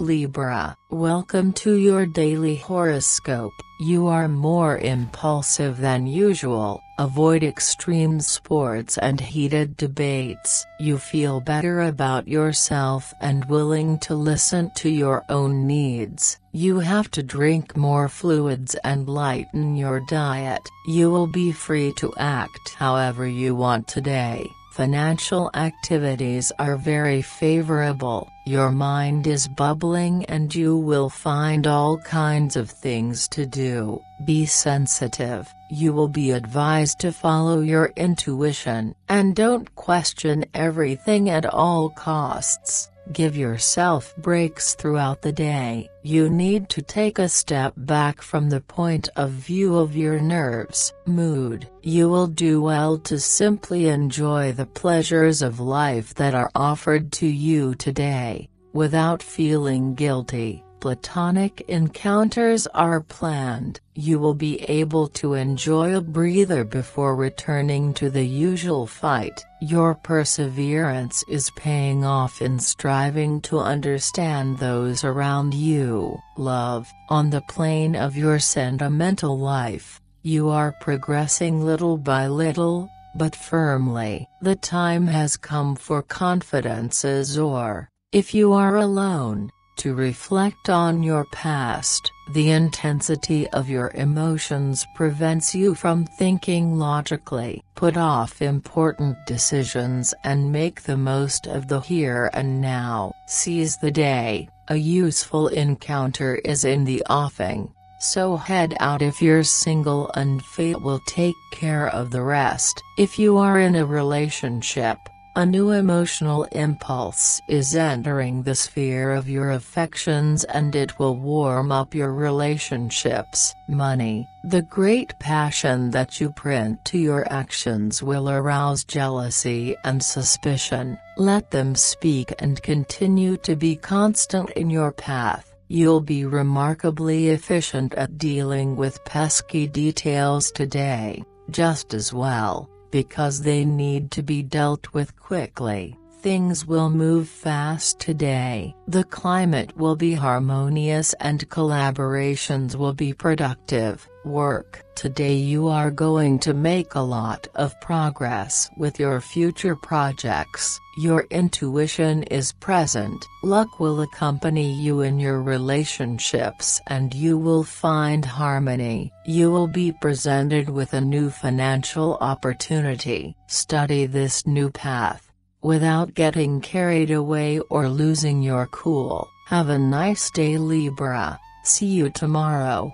Libra, welcome to your daily horoscope. You are more impulsive than usual, avoid extreme sports and heated debates. You feel better about yourself and willing to listen to your own needs. You have to drink more fluids and lighten your diet. You will be free to act however you want today. Financial activities are very favorable, your mind is bubbling and you will find all kinds of things to do. Be sensitive, you will be advised to follow your intuition, and don't question everything at all costs. Give yourself breaks throughout the day. You need to take a step back from the point of view of your nerves. Mood. You will do well to simply enjoy the pleasures of life that are offered to you today, without feeling guilty platonic encounters are planned, you will be able to enjoy a breather before returning to the usual fight. Your perseverance is paying off in striving to understand those around you. Love, on the plane of your sentimental life, you are progressing little by little, but firmly. The time has come for confidences or, if you are alone, to reflect on your past. The intensity of your emotions prevents you from thinking logically. Put off important decisions and make the most of the here and now. Seize the day, a useful encounter is in the offing. So head out if you're single and fate will take care of the rest. If you are in a relationship, a new emotional impulse is entering the sphere of your affections and it will warm up your relationships. Money The great passion that you print to your actions will arouse jealousy and suspicion. Let them speak and continue to be constant in your path. You'll be remarkably efficient at dealing with pesky details today, just as well because they need to be dealt with quickly. Things will move fast today. The climate will be harmonious and collaborations will be productive. Work. Today you are going to make a lot of progress with your future projects. Your intuition is present. Luck will accompany you in your relationships and you will find harmony. You will be presented with a new financial opportunity. Study this new path without getting carried away or losing your cool. Have a nice day Libra, see you tomorrow.